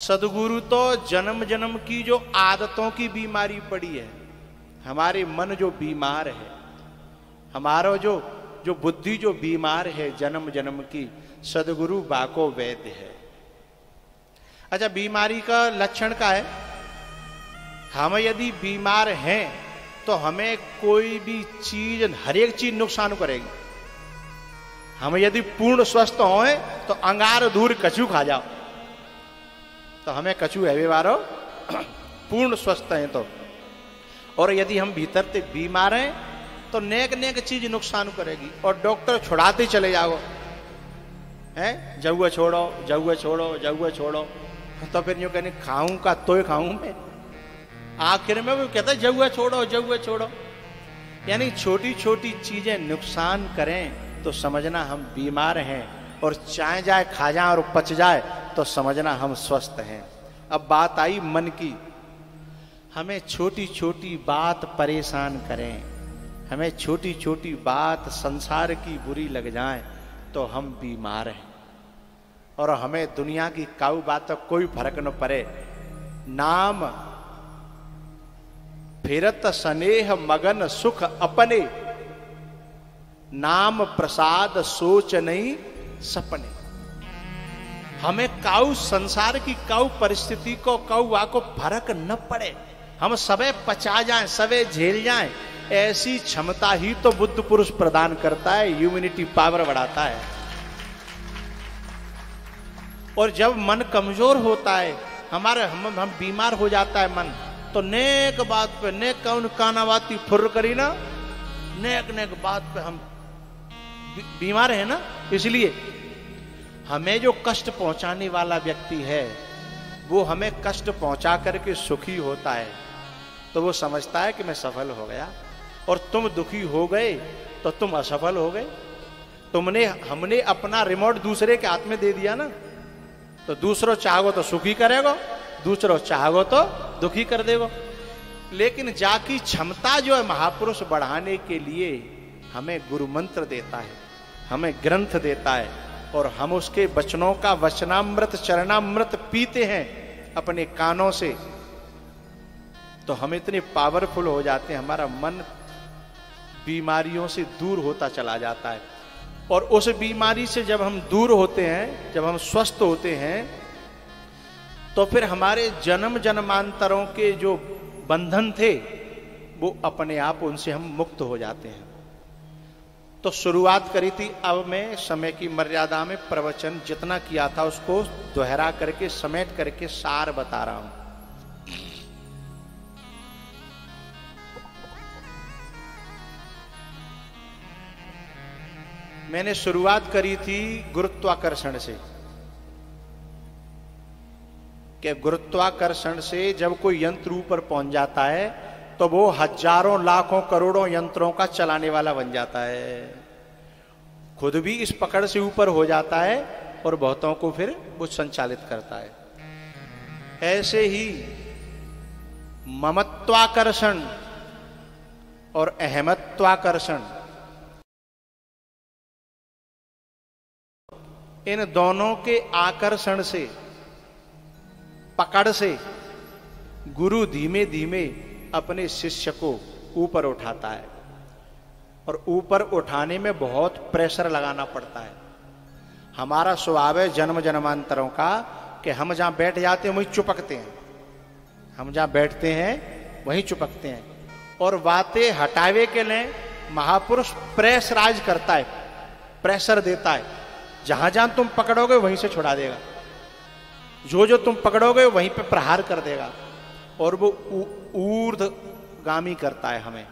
सदगुरु तो जन्म जन्म की जो आदतों की बीमारी पड़ी है, हमारे मन जो बीमार है, हमारा जो जो बुद्धि जो बीमार है जन्म जन्म की, सदगुरु बाको वैद्य है। अच्छा बीमारी का लक्षण का है? हम यदि बीमार हैं तो हमें कोई भी चीज़, हर एक चीज़ नुकसान करेगी। हम यदि पूर्ण स्वस्थ हो तो अंगार दूर कछू खा जाओ। तो हमें कछू है, व्यवहारो। पूर्ण स्वस्थ है तो। और यदि हम भीतर से बीमार हैं तो नेक नेक चीज़ नुकसान करेगी। और डॉक्टर छुड़ाते चले जाओ। है? जहुआ छोड़ो जहुआ छोड़ो जहुआ छोड़ो। तो फिर यूँ कहने, खाऊं का तो खाऊं मैं? आखिर में वो कहता है जहुआ छोड़ो जहुआ छोड़ो। यानी छोटी छोटी चीज़ें नुकसान करें तो समझना हम बीमार हैं। और चाहे जाए, खा जाए और पच जाए तो समझना हम स्वस्थ हैं। अब बात आई मन की। हमें छोटी छोटी बात परेशान करें। हमें छोटी छोटी बात संसार की बुरी लग जाए तो हम बीमार हैं। और हमें दुनिया की काऊ बात तो कोई फ़र्क न पड़े। नाम, फिरत स्नेह, मगन सुख अपने। नाम प्रसाद सोच नहीं सपने। हमें काउ संसार की काउ परिस्थिति को कौआ को फ़र्क न पड़े। हम सबे पचा जाए, सबे झेल जाए। ऐसी क्षमता ही तो बुद्ध पुरुष प्रदान करता है ह्यूमिनिटी पावर बढ़ाता है। और जब मन कमज़ोर होता है, हमारे हम हम बीमार हो जाता है मन तो नेक बात पे, नेक कौन, कानावाती फुर करी ना नेक नेक बात पे हम बीमार है ना, इसलिए हमें जो कष्ट पहुँचाने वाला व्यक्ति है, वो हमें कष्ट पहुँचा करके सुखी होता है। तो वो समझता है कि मैं सफल हो गया, और तुम दुखी हो गए तो तुम असफल हो गए। तुमने, हमने अपना रिमोट दूसरे के हाथ में दे दिया ना। तो दूसरो चाहो तो सुखी करेगा, दूसरो चाहो तो दुखी कर देगा। लेकिन जाकी क्षमता जो है महापुरुष बढ़ाने के लिए हमें गुरु मंत्र देता है, हमें ग्रंथ देता है। और हम उसके वचनों का वचनामृत, चरणामृत पीते हैं अपने कानों से तो हम इतने पावरफुल हो जाते हैं, हमारा मन बीमारियों से दूर होता चला जाता है। और उस बीमारी से जब हम दूर होते हैं, जब हम स्वस्थ होते हैं तो फिर हमारे जन्म जन्मांतरों के जो बंधन थे, वो अपने आप उनसे हम मुक्त हो जाते हैं। तो शुरुआत करी थी, अब मैं समय की मर्यादा में प्रवचन जितना किया था उसको दोहरा करके, समेट करके सार बता रहा हूँ। मैंने शुरुआत करी थी गुरुत्वाकर्षण से। कि गुरुत्वाकर्षण से जब कोई यंत्र ऊपर पहुँच जाता है तो वो हज़ारों, लाखों, करोड़ों यंत्रों का चलाने वाला बन जाता है। खुद भी इस पकड़ से ऊपर हो जाता है और बहुतों को फिर वो संचालित करता है। ऐसे ही ममत्वाकर्षण और अहमत्वाकर्षण, इन दोनों के आकर्षण से, पकड़ से, गुरु धीमे धीमे अपने शिष्य को ऊपर उठाता है और ऊपर उठाने में बहुत प्रेशर लगाना पड़ता है। हमारा स्वभाव है जन्म जन्मांतरों का कि हम जहाँ बैठ जाते हैं, वहीं चुपकते हैं। हम जहाँ बैठते हैं, वहीं चुपकते हैं। और बातें हटावे के लिए महापुरुष प्रेशराइज करता है, प्रेशर देता है। जहाँ जहाँ तुम पकड़ोगे, वहीं से छुड़ा देगा। जो जो तुम पकड़ोगे, वहीं पे प्रहार कर देगा। और वो ऊर्धगामी करता है हमें।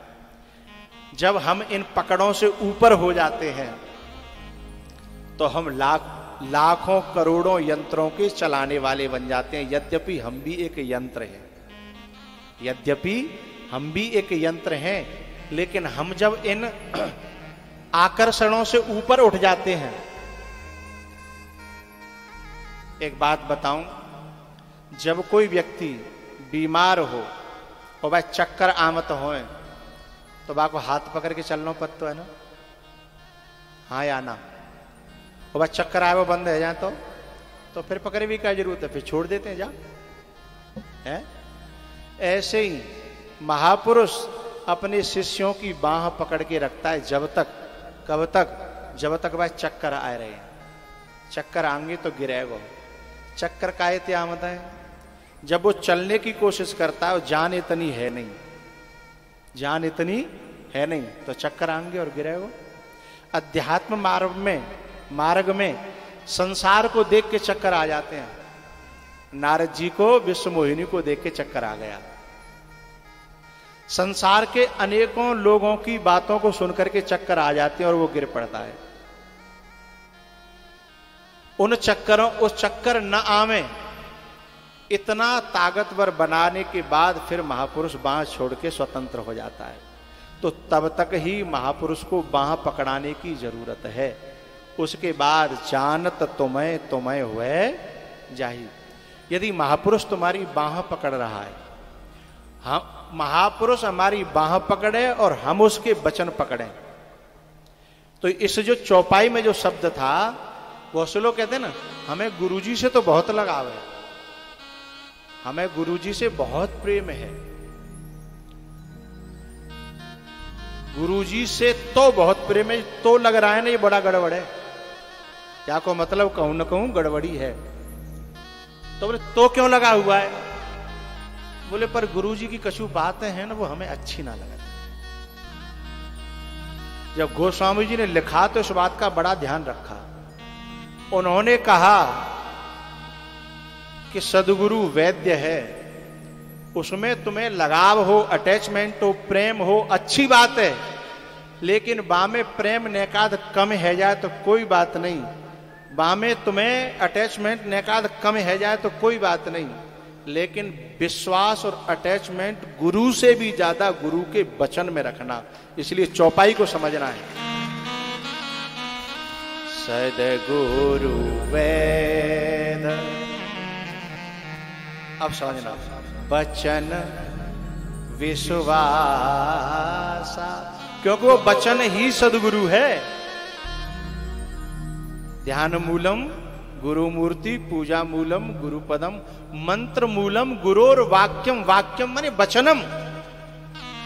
जब हम इन पकड़ों से ऊपर हो जाते हैं तो हम लाख, लाखों करोड़ों यंत्रों के चलाने वाले बन जाते हैं। यद्यपि हम भी एक यंत्र हैं। यद्यपि हम भी एक यंत्र हैं, लेकिन हम जब इन आकर्षणों से ऊपर उठ जाते हैं, एक बात बताऊँ, जब कोई व्यक्ति बीमार हो और भाई चक्कर आमत हो तो बा को हाथ पकड़ के चलना पत्तो है ना? हाँ या ना? और भाई चक्कर आए वो बंद है, जाए तो? तो फिर पकड़े भी क्या ज़रूरत है? फिर छोड़ देते हैं, जा। है? ऐसे ही महापुरुष अपने शिष्यों की बाह पकड़ के रखता है, जब तक, कब तक? जब तक वह चक्कर आ रहे। हैं चक्कर आएँगे तो गिरेगा। चक्कर का त्यामत है? जब वो चलने की कोशिश करता है जान इतनी है नहीं। जान इतनी है नहीं। तो चक्कर आएँगे और गिरे वो। अध्यात्म मार्ग में मार्ग में संसार को देख के चक्कर आ जाते हैं। नारद जी को विश्व मोहिनी को देख के चक्कर आ गया। संसार के अनेकों लोगों की बातों को सुनकर के चक्कर आ जाते हैं और वो गिर पड़ता है। उन चक्करों, उस चक्कर न आवे। इतना ताकतवर बनाने के बाद फिर महापुरुष बाह छोड़ के स्वतंत्र हो जाता है। तो तब तक ही महापुरुष को बाह पकड़ाने की ज़रूरत है। उसके बाद जानत तुम्हें तुम्हें हुए जाही। यदि महापुरुष तुम्हारी बाह पकड़ रहा है, हम, महापुरुष हमारी बाह पकड़े और हम उसके वचन पकड़े। तो इस जो चौपाई में जो शब्द था लोग कहते ना, हमें गुरुजी से तो बहुत लगाव है। हमें गुरुजी से बहुत प्रेम है। गुरुजी से तो बहुत प्रेम है तो लग रहा है ना ये बड़ा गड़बड़ है। क्या को मतलब कहूँ ना कहूँ, गड़बड़ी है। तो बोले तो क्यों लगा हुआ है? बोले, पर गुरुजी की कछु बातें हैं ना, वो हमें अच्छी ना लगा जब गोस्वामी जी ने लिखा तो इस बात का बड़ा ध्यान रखा। उन्होंने कहा कि सदगुरु वैद्य है, उसमें तुम्हें लगाव हो अटैचमेंट हो, प्रेम हो, अच्छी बात है, लेकिन बामे प्रेम नेकाद कम है जाए तो कोई बात नहीं। बामे तुम्हें अटैचमेंट नेकाद कम है जाए तो कोई बात नहीं। लेकिन विश्वास और अटैचमेंट गुरु से भी ज़्यादा गुरु के वचन में रखना। इसलिए चौपाई को समझना है। सदगुरु वेद। अब समझना बचन विश्वासा। क्योंकि वो बचन ही सदगुरु है। ध्यान मूलम, गुरु मूर्ति, पूजा मूलम, गुरु पदम, मंत्र मूलम, गुरोर वाक्यम वाक्यम माने वचनम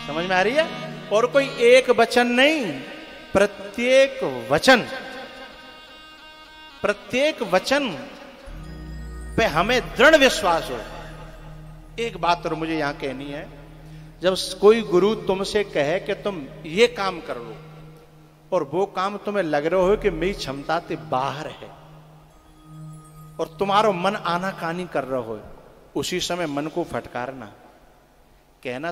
समझ में आ रही है? और कोई एक वचन नहीं, प्रत्येक वचन। प्रत्येक वचन पे हमें दृढ़ विश्वास हो। एक बात और मुझे यहाँ कहनी है, जब कोई गुरु तुमसे कहे कि तुम ये काम कर लो, और वो काम तुम्हें लग रहे हो कि मेरी क्षमता ते बाहर है, और तुम्हारो मन आना कानी कर रहा हो, उसी समय मन को फटकारना। कहना,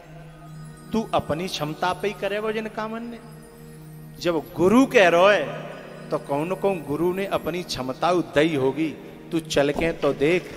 तू अपनी क्षमता पे ही करेगा जिन कामन ने। जब गुरु कह रहा है तो कौन कौन गुरु ने अपनी क्षमता दई होगी? तू चल के तो देख